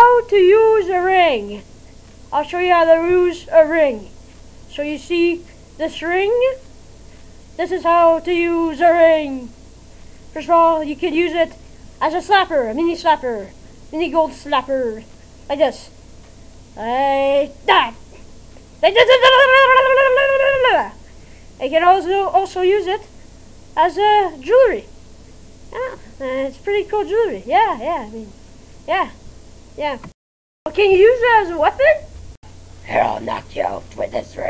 How to use a ring. I'll show you how to use a ring. So you see this ring? This is how to use a ring. First of all, you can use it as a slapper, a mini slapper, mini gold slapper, like this. Like that. You can also also use it as a jewelry. Yeah, it's pretty cool jewelry. Yeah, yeah, I mean, yeah, yeah. Well, can you use it as a weapon? Here, I'll knock you out with this ring.